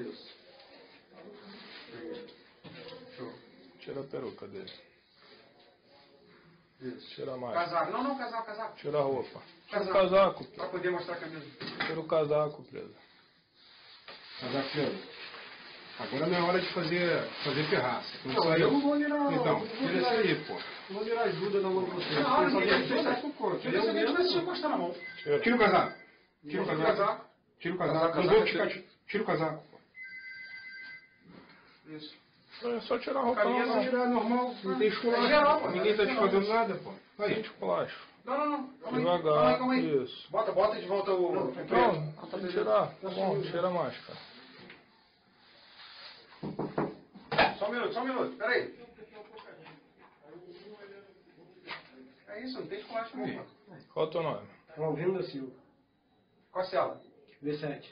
Isso. Show. Tira a peruca dele. Isso. Tira máscara. Casaco. Não, não, casaco, casaco. Tira a roupa. Tira o Casaco. casaco. Pra poder mostrar a camisa. Tira o casaco, preso. Casaqueiro. Agora não é hora de fazer, fazer terraça. Não Não, eu não vou virar. Então, eu vou tira isso aí, pô. eu vou virar ajuda na mão de vocês. Não, Vocês ninguém só vai tem ter com o corpo. Tira se alguém tivesse te encostando na mão. Tira. Tira o casaco. Tira o Tira o casaco. casaco. Tira o casaco. Casaco, casaco, tira. o casaco. Isso. É só tirar a roupa Camisa normal. tirar normal. Não tem É esculacho. geral, pô. Ninguém tá te fazendo nada, pô. Aí. esculacho. Não, não, não. Calma. Devagar, Calma aí, calma aí. isso. Bota, bota de volta o. Não, tem que tirar. Tá bom, tira a máscara. Só um minuto, só um minuto. Pera aí. É isso, não tem esculacho não, pô. Qual é o teu nome? Alvino da Silva, Qual a cela? V7.